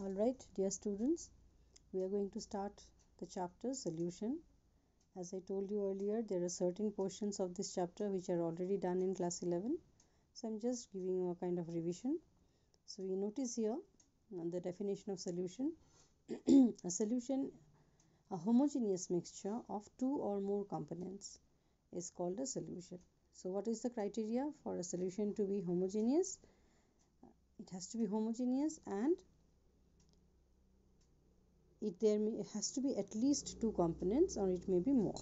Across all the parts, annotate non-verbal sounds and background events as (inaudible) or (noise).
all right dear students we are going to start the chapter solution. As i told you earlier there are certain portions of this chapter which are already done in class 11 so i'm just giving you a kind of revision. So you notice here uh, the definition of solution. (clears throat) A solution a homogeneous mixture of two or more components is called a solution. So what is the criteria for a solution to be homogeneous? It has to be homogeneous and it there may, has to be at least two components or it may be more.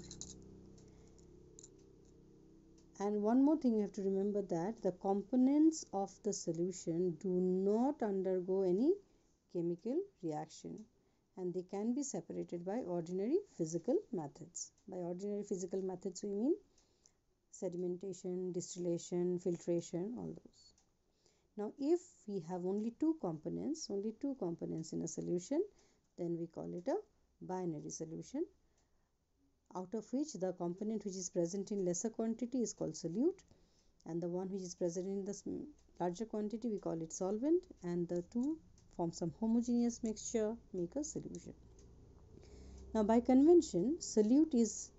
And one more thing you have to remember that the components of the solution do not undergo any chemical reaction and they can be separated by ordinary physical methods. By ordinary physical methods we mean sedimentation distillation filtration all those. Now if we have only two components only two components in a solution then we call it a binary solution out of which the component which is present in lesser quantity is called solute and the one which is present in the larger quantity we call it solvent and the two form some homogeneous mixture make a solution. Now by convention solute is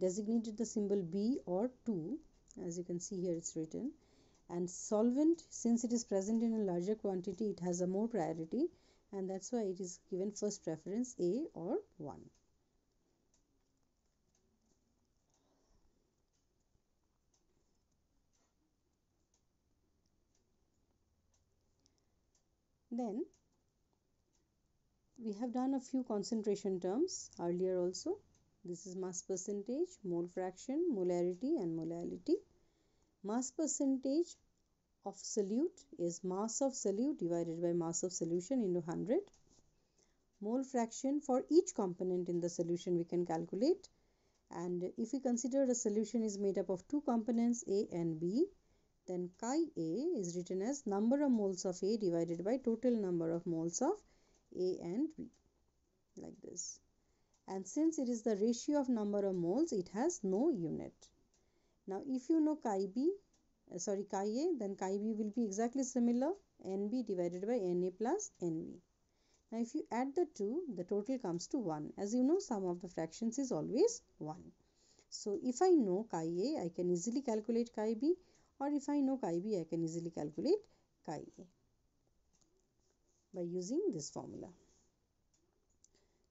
designated the symbol B or 2 as you can see here it's written and solvent since it is present in a larger quantity it has a more priority and that's why it is given first preference A or 1. Then we have done a few concentration terms earlier also. This is mass percentage, mole fraction, molarity and molality. Mass percentage of solute is mass of solute divided by mass of solution into 100. Mole fraction for each component in the solution we can calculate and if we consider a solution is made up of two components A and B then chi A is written as number of moles of A divided by total number of moles of A and B like this and since it is the ratio of number of moles it has no unit. Now if you know chi B uh, sorry chi a then chi b will be exactly similar nb divided by na plus nb now if you add the two the total comes to 1 as you know sum of the fractions is always 1 so if i know chi a i can easily calculate chi b or if i know chi b i can easily calculate chi a by using this formula.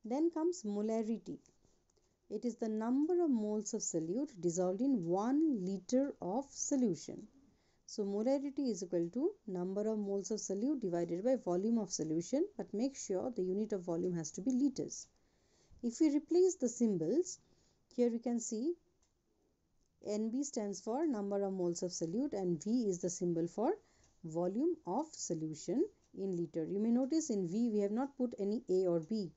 Then comes molarity it is the number of moles of solute dissolved in 1 liter of solution. So molarity is equal to number of moles of solute divided by volume of solution but make sure the unit of volume has to be liters. If we replace the symbols here we can see NB stands for number of moles of solute and V is the symbol for volume of solution in liter. You may notice in V we have not put any A or B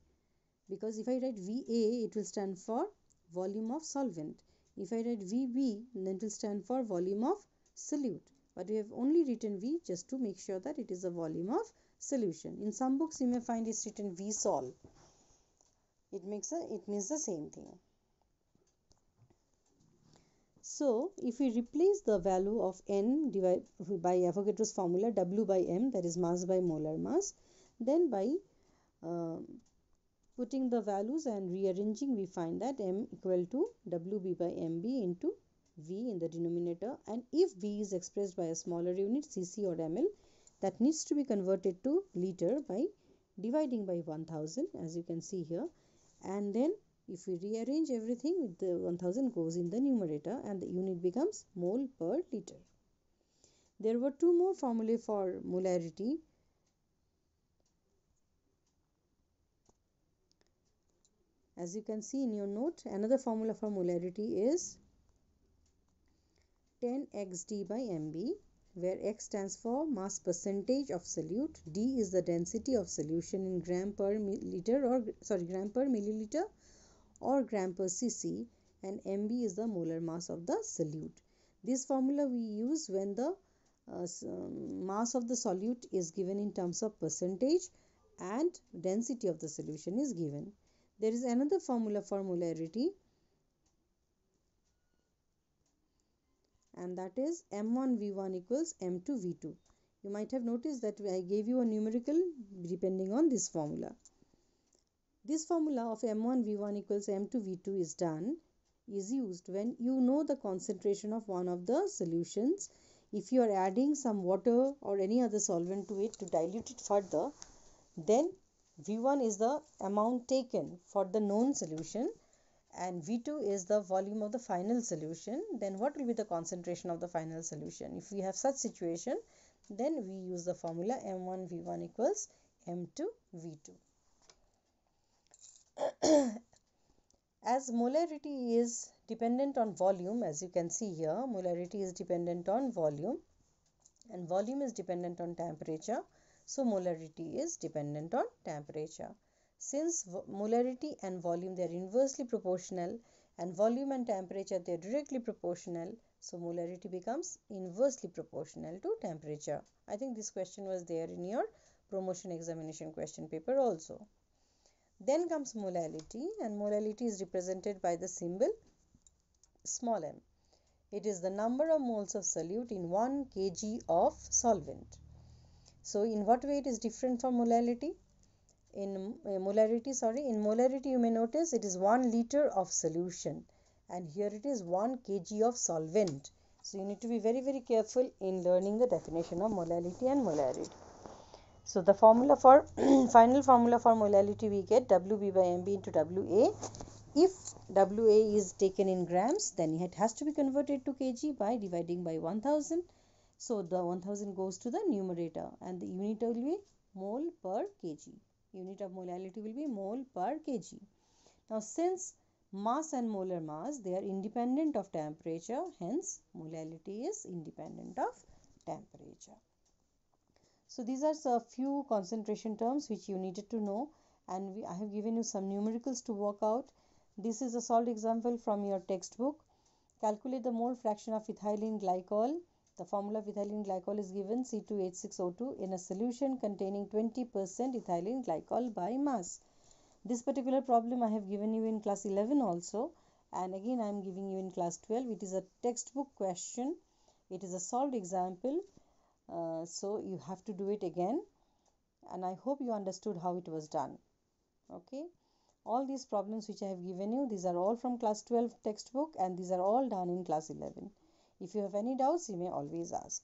because if I write VA it will stand for volume of solvent. If I write VB then it will stand for volume of solute. But we have only written V just to make sure that it is a volume of solution. In some books you may find it's written V sol. It makes a it means the same thing. So, if we replace the value of N divided by Avogadro's formula W by M that is mass by molar mass then by uh, Putting the values and rearranging we find that m equal to Wb by Mb into V in the denominator. And if V is expressed by a smaller unit cc or ml that needs to be converted to liter by dividing by 1000 as you can see here. And then if we rearrange everything with the 1000 goes in the numerator and the unit becomes mole per liter. There were two more formulae for molarity As you can see in your note, another formula for molarity is 10 xd by mb where x stands for mass percentage of solute, d is the density of solution in gram per liter or sorry gram per milliliter or gram per cc and mb is the molar mass of the solute. This formula we use when the uh, um, mass of the solute is given in terms of percentage and density of the solution is given. There is another formula for molarity and that is M1 V1 equals M2 V2. you might have noticed that I gave you a numerical depending on this formula. This formula of m1 v1 equals m2 v2 is done is used when you know the concentration of one of the solutions. If you are adding some water or any other solvent to it to dilute it further, then V1 is the amount taken for the known solution and V2 is the volume of the final solution. Then what will be the concentration of the final solution? If we have such situation, then we use the formula M1 V1 equals M2 V2. (clears throat) as molarity is dependent on volume as you can see here molarity is dependent on volume and volume is dependent on temperature so molarity is dependent on temperature since molarity and volume they are inversely proportional and volume and temperature they are directly proportional so molarity becomes inversely proportional to temperature i think this question was there in your promotion examination question paper also then comes molality and molality is represented by the symbol small m. It is the number of moles of solute in 1 kg of solvent. So in what way it is different from molality? In uh, molarity, sorry, in molarity you may notice it is 1 liter of solution and here it is 1 kg of solvent. So you need to be very very careful in learning the definition of molality and molarity. So the formula for (clears throat) final formula for molality we get WB by MB into WA. If WA is taken in grams then it has to be converted to kg by dividing by 1000. So the 1000 goes to the numerator and the unit will be mole per kg. Unit of molality will be mole per kg. Now since mass and molar mass they are independent of temperature hence molality is independent of temperature. So these are a few concentration terms which you needed to know and we, I have given you some numericals to work out. This is a solved example from your textbook. Calculate the mole fraction of ethylene glycol. The formula of ethylene glycol is given C2H6O2 in a solution containing 20% ethylene glycol by mass. This particular problem I have given you in class 11 also and again I am giving you in class 12. It is a textbook question. It is a solved example uh, so you have to do it again and I hope you understood how it was done okay all these problems which I have given you these are all from class 12 textbook and these are all done in class 11 if you have any doubts you may always ask